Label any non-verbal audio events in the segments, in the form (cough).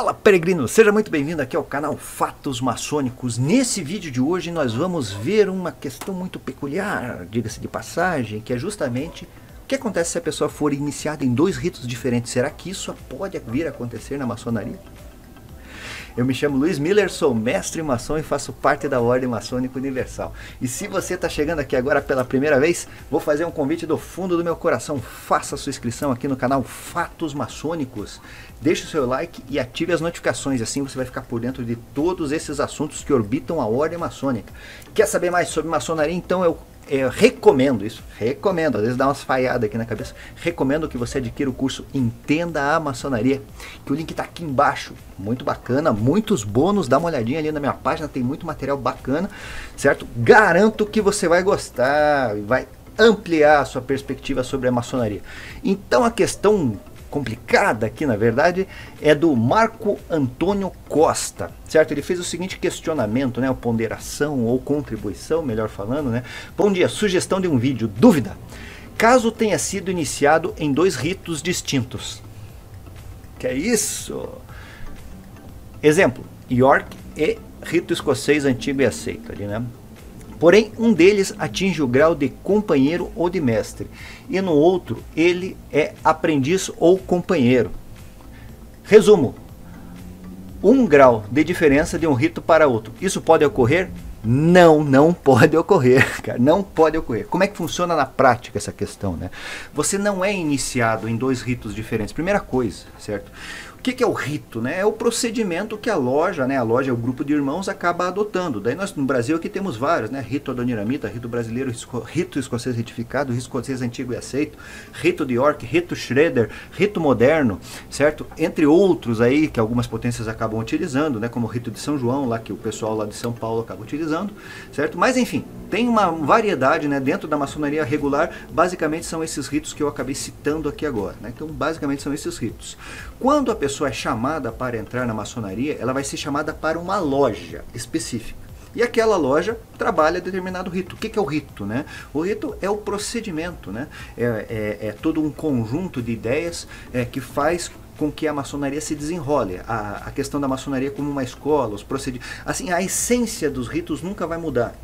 Fala peregrino, seja muito bem-vindo aqui ao canal Fatos Maçônicos. Nesse vídeo de hoje nós vamos ver uma questão muito peculiar, diga-se de passagem, que é justamente o que acontece se a pessoa for iniciada em dois ritos diferentes. Será que isso pode vir a acontecer na maçonaria? Eu me chamo Luiz Miller, sou mestre maçom e faço parte da Ordem Maçônica Universal. E se você está chegando aqui agora pela primeira vez, vou fazer um convite do fundo do meu coração. Faça sua inscrição aqui no canal Fatos Maçônicos. Deixe o seu like e ative as notificações, assim você vai ficar por dentro de todos esses assuntos que orbitam a Ordem Maçônica. Quer saber mais sobre maçonaria? Então eu eu recomendo isso, recomendo, às vezes dá umas falhadas aqui na cabeça, recomendo que você adquira o curso Entenda a Maçonaria, que o link está aqui embaixo, muito bacana, muitos bônus, dá uma olhadinha ali na minha página, tem muito material bacana, certo? Garanto que você vai gostar, vai ampliar a sua perspectiva sobre a maçonaria. Então a questão complicada aqui, na verdade, é do Marco Antônio Costa, certo? Ele fez o seguinte questionamento, né? Ponderação ou contribuição, melhor falando, né? Bom dia, sugestão de um vídeo. Dúvida? Caso tenha sido iniciado em dois ritos distintos. Que é isso? Exemplo, York e rito escocês antigo e aceito ali, né? Porém, um deles atinge o grau de companheiro ou de mestre, e no outro ele é aprendiz ou companheiro. Resumo: um grau de diferença de um rito para outro. Isso pode ocorrer? Não, não (laughs) pode ocorrer, cara. Não pode ocorrer. Como é que funciona na prática essa questão, né? Você não é iniciado em dois ritos diferentes. Primeira coisa, certo? O que, que, é o rito? Né? É o procedimento que a loja, né? a loja é o grupo de irmãos, acaba adotando. Daí nós no Brasil aqui temos vários, né? rito adoniramita, rito brasileiro, rito escocês retificado, rito escocês antigo e aceito, rito de York, rito Schroeder, rito moderno, certo? Entre outros aí que algumas potências acabam utilizando, né? como o rito de São João, lá que o pessoal lá de São Paulo acaba utilizando, certo? Mas enfim, tem uma variedade né? dentro da maçonaria regular, basicamente são esses ritos que eu acabei citando aqui agora. Né? Então basicamente são esses ritos. Quando a pessoa pessoa é chamada para entrar na maçonaria, ela vai ser chamada para uma loja específica. E aquela loja trabalha determinado rito. O que, é o rito? Né? O rito é o procedimento, né? é, é, é todo um conjunto de ideias é, que faz com que a maçonaria se desenrole. A, a questão da maçonaria como uma escola, os procedimentos. Assim, a essência dos ritos nunca vai mudar.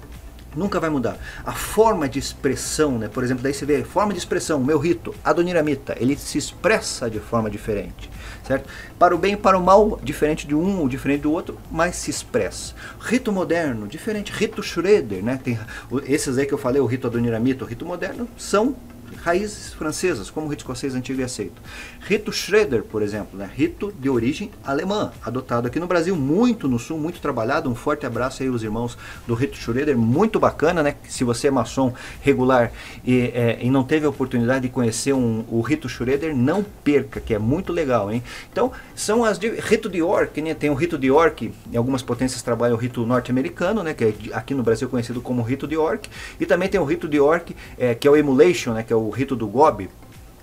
Nunca vai mudar. A forma de expressão, né? por exemplo, daí você vê forma de expressão, meu rito, Adoniramita, ele se expressa de forma diferente, certo? Para o bem e para o mal, diferente de um ou diferente do outro, mas se expressa. Rito moderno, diferente. Rito Schroeder, né? Tem, esses aí que eu falei, o rito Adoniramita, o rito moderno, são raízes francesas, como o rito escocês antigo e aceito. Rito Schroeder, por exemplo, né? rito de origem alemã, adotado aqui no Brasil, muito no sul, muito trabalhado. Um forte abraço aí aos irmãos do rito Schroeder, muito bacana, né? Se você é maçom regular e, é, e não teve a oportunidade de conhecer um, o rito Schroeder, não perca, que é muito legal, hein? Então, são as de, rito de York, né? Tem o rito de York, algumas potências trabalham o rito norte-americano, né? Que é aqui no Brasil conhecido como rito de York, e também tem o rito de York, é, que é o emulation, né? Que é o rito do Gobi,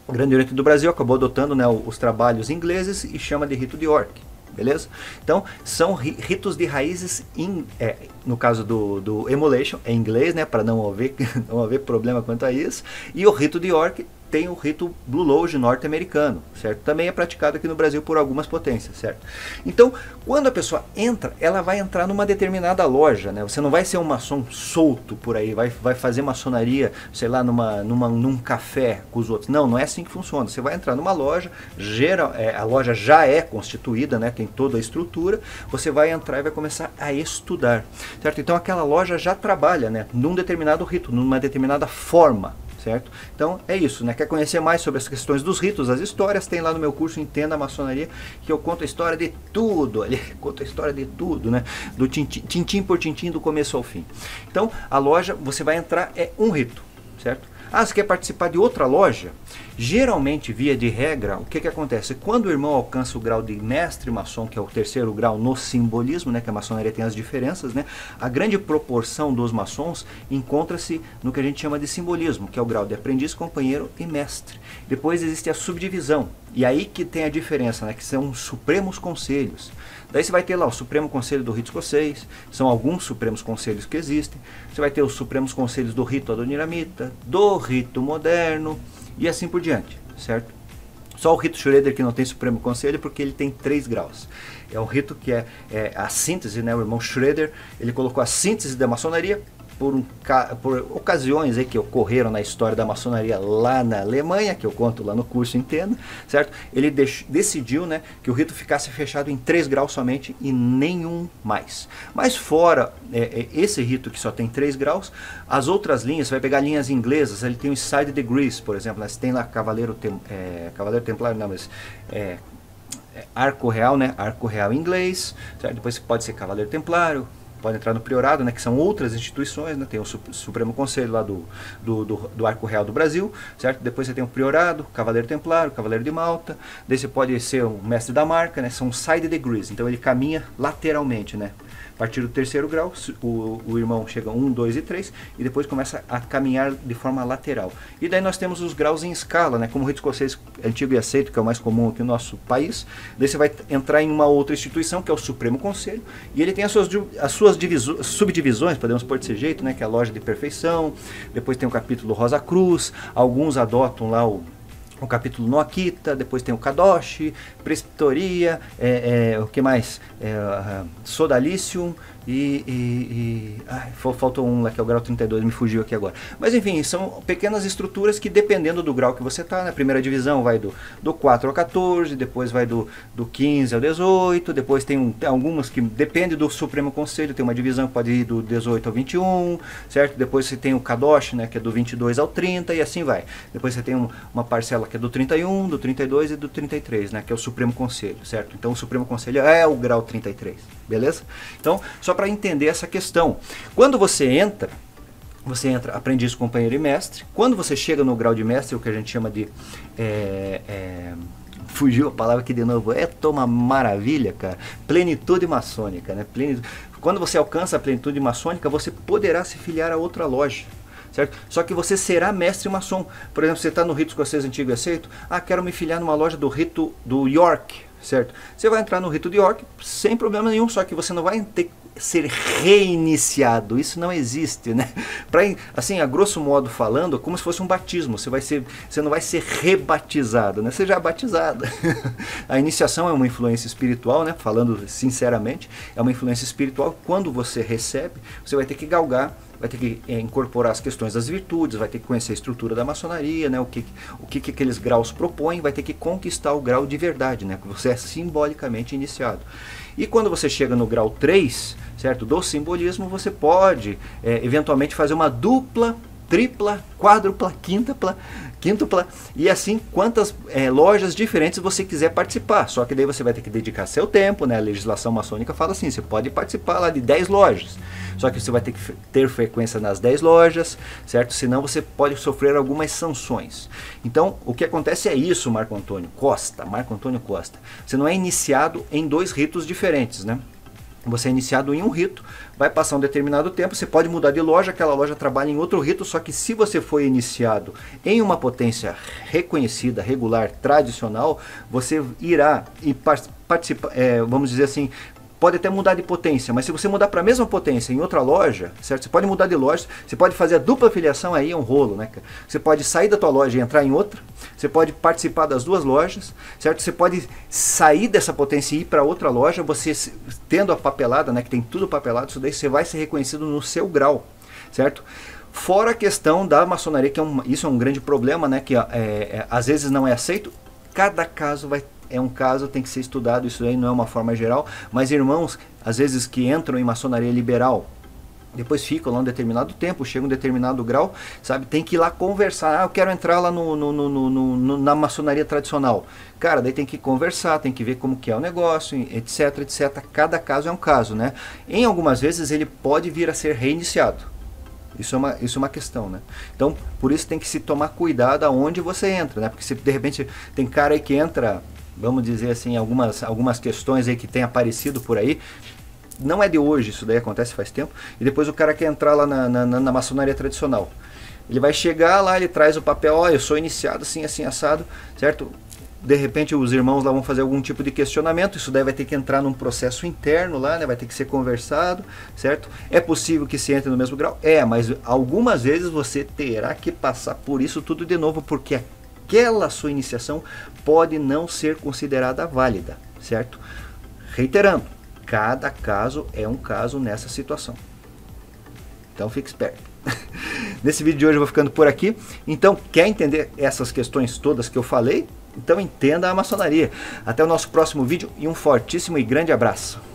o Grande Oriente do Brasil acabou adotando né, os trabalhos ingleses e chama de rito de York. Beleza? Então, são ritos de raízes, in, é, no caso do, do emulation, em inglês, né, para não haver, (laughs) não haver problema quanto a isso. E o rito de York tem o rito Blue Lodge norte-americano, certo? Também é praticado aqui no Brasil por algumas potências, certo? Então, quando a pessoa entra, ela vai entrar numa determinada loja, né? Você não vai ser um maçom solto por aí, vai, vai fazer maçonaria, sei lá, numa, numa, num café com os outros. Não, não é assim que funciona. Você vai entrar numa loja, geral, é, a loja já é constituída, né? Tem toda a estrutura, você vai entrar e vai começar a estudar, certo? Então aquela loja já trabalha, né? Num determinado rito, numa determinada forma, certo? Então é isso, né? Quer conhecer mais sobre as questões dos ritos, as histórias, tem lá no meu curso Entenda a Maçonaria, que eu conto a história de tudo ali, (laughs) conto a história de tudo, né? Do tintim, por tintim, do começo ao fim. Então a loja, você vai entrar, é um rito, certo? Ah, você quer participar de outra loja? Geralmente, via de regra, o que, que acontece? Quando o irmão alcança o grau de mestre maçom, que é o terceiro grau no simbolismo, né, que a maçonaria tem as diferenças, né, a grande proporção dos maçons encontra-se no que a gente chama de simbolismo, que é o grau de aprendiz, companheiro e mestre. Depois existe a subdivisão, e aí que tem a diferença, né, que são os supremos conselhos. Daí você vai ter lá o Supremo Conselho do Rito Escocês, são alguns Supremos Conselhos que existem. Você vai ter os Supremos Conselhos do Rito Adoniramita, do Rito Moderno, e assim por diante, certo? Só o rito Schroeder que não tem Supremo Conselho porque ele tem três graus. É um rito que é, é a síntese, né? O irmão Schroeder, ele colocou a síntese da maçonaria por, um, por ocasiões aí que ocorreram na história da maçonaria lá na Alemanha, que eu conto lá no curso Entenda, certo? Ele decidiu né, que o rito ficasse fechado em 3 graus somente e nenhum mais. Mas fora é, é, esse rito que só tem 3 graus, as outras linhas, você vai pegar linhas inglesas, ele tem o Side Degrees, por exemplo, né? você tem lá Cavaleiro, tem, é, Cavaleiro Templário, não, mas é, é, Arco Real, né? Arco Real inglês, certo? depois pode ser Cavaleiro Templário, pode entrar no priorado, né, que são outras instituições, né, tem o Supremo Conselho lá do, do, do, do, Arco Real do Brasil, certo? Depois você tem o priorado, Cavaleiro Templário, Cavaleiro de Malta, daí você pode ser o mestre da marca, né, são side degrees, então ele caminha lateralmente, né, a partir do terceiro grau, o, o irmão chega 1, 2 e 3 e depois começa a caminhar de forma lateral. E daí nós temos os graus em escala, né? como o rito escocês antigo e aceito, que é o mais comum aqui no nosso país. Daí você vai entrar em uma outra instituição, que é o Supremo Conselho, e ele tem as suas, as suas subdivisões, podemos pôr desse jeito, né? que é a loja de perfeição, depois tem o capítulo Rosa Cruz, alguns adotam lá o o capítulo no Akita, depois tem o Kadoshi, Prescritoria, é, é, o que mais? É, Sodalicium, e, e, e ai, faltou um lá que é o grau 32, me fugiu aqui agora. Mas enfim, são pequenas estruturas que dependendo do grau que você está, na né? primeira divisão vai do, do 4 ao 14, depois vai do, do 15 ao 18, depois tem, um, tem algumas que depende do Supremo Conselho, tem uma divisão que pode ir do 18 ao 21, certo? Depois você tem o Kadosh, né, que é do 22 ao 30 e assim vai. Depois você tem um, uma parcela que é do 31, do 32 e do 33, né, que é o Supremo Conselho, certo? Então o Supremo Conselho é o grau 33, beleza? Então, só para entender essa questão. Quando você entra, você entra aprendiz, companheiro e mestre. Quando você chega no grau de mestre, o que a gente chama de. É, é, fugiu a palavra aqui de novo. É toma maravilha, cara. Plenitude maçônica, né? Plenitude. Quando você alcança a plenitude maçônica, você poderá se filiar a outra loja. Certo? Só que você será mestre maçom. Por exemplo, você está no rito escocês antigo e aceito. Ah, quero me filiar numa loja do rito do York, certo? Você vai entrar no rito de York sem problema nenhum, só que você não vai ter ser reiniciado. Isso não existe, né? (laughs) Pra, assim, a grosso modo falando, como se fosse um batismo. Você vai ser, você não vai ser rebatizado, né? Você já é batizado. (laughs) a iniciação é uma influência espiritual, né? Falando sinceramente, é uma influência espiritual. Quando você recebe, você vai ter que galgar vai ter que é, incorporar as questões das virtudes, vai ter que conhecer a estrutura da maçonaria, né, o, que, o que, que aqueles graus propõem, vai ter que conquistar o grau de verdade, né, porque você é simbolicamente iniciado. E quando você chega no grau 3, certo, do simbolismo, você pode é, eventualmente fazer uma dupla tripla, quádrupla, quíntupla, quíntupla e assim quantas é, lojas diferentes você quiser participar. Só que daí você vai ter que dedicar seu tempo, né? A legislação maçônica fala assim, você pode participar lá de 10 lojas. Só que você vai ter que ter frequência nas 10 lojas, certo? Senão você pode sofrer algumas sanções. Então, o que acontece é isso, Marco Antônio Costa, Marco Antônio Costa. Você não é iniciado em dois ritos diferentes, né? Você é iniciado em um rito, vai passar um determinado tempo, você pode mudar de loja, aquela loja trabalha em outro rito, só que se você foi iniciado em uma potência reconhecida, regular, tradicional, você irá e participa, é, vamos dizer assim, pode até mudar de potência, mas se você mudar para a mesma potência em outra loja, certo? Você pode mudar de loja, você pode fazer a dupla filiação aí é um rolo, né? Você pode sair da tua loja e entrar em outra, você pode participar das duas lojas, certo? Você pode sair dessa potência e ir para outra loja, você tendo a papelada, né, que tem tudo papelado, isso daí você vai ser reconhecido no seu grau, certo? Fora a questão da maçonaria, que é um, isso é um grande problema, né? Que é, é, às vezes não é aceito. Cada caso vai é um caso, tem que ser estudado, isso aí não é uma forma geral, mas irmãos, às vezes que entram em maçonaria liberal, depois ficam lá um determinado tempo, chega um determinado grau, sabe? Tem que ir lá conversar. Ah, eu quero entrar lá no, no, no, no, na maçonaria tradicional. Cara, daí tem que conversar, tem que ver como que é o negócio, etc, etc. Cada caso é um caso, né? Em algumas vezes ele pode vir a ser reiniciado. Isso é uma, isso é uma questão, né? Então, por isso tem que se tomar cuidado aonde você entra, né? Porque se de repente tem cara aí que entra vamos dizer assim, algumas, algumas questões aí que tem aparecido por aí. Não é de hoje, isso daí acontece faz tempo. E depois o cara quer entrar lá na, na, na maçonaria tradicional. Ele vai chegar lá, ele traz o papel, ó, eu sou iniciado assim, assim, assado, certo? De repente os irmãos lá vão fazer algum tipo de questionamento, isso daí vai ter que entrar num processo interno lá, né? vai ter que ser conversado, certo? É possível que se entre no mesmo grau? É, mas algumas vezes você terá que passar por isso tudo de novo, porque aquela sua iniciação pode não ser considerada válida, certo? Reiterando, cada caso é um caso nessa situação. Então fique esperto. (laughs) Nesse vídeo de hoje eu vou ficando por aqui. Então, quer entender essas questões todas que eu falei? Então entenda a maçonaria. Até o nosso próximo vídeo e um fortíssimo e grande abraço.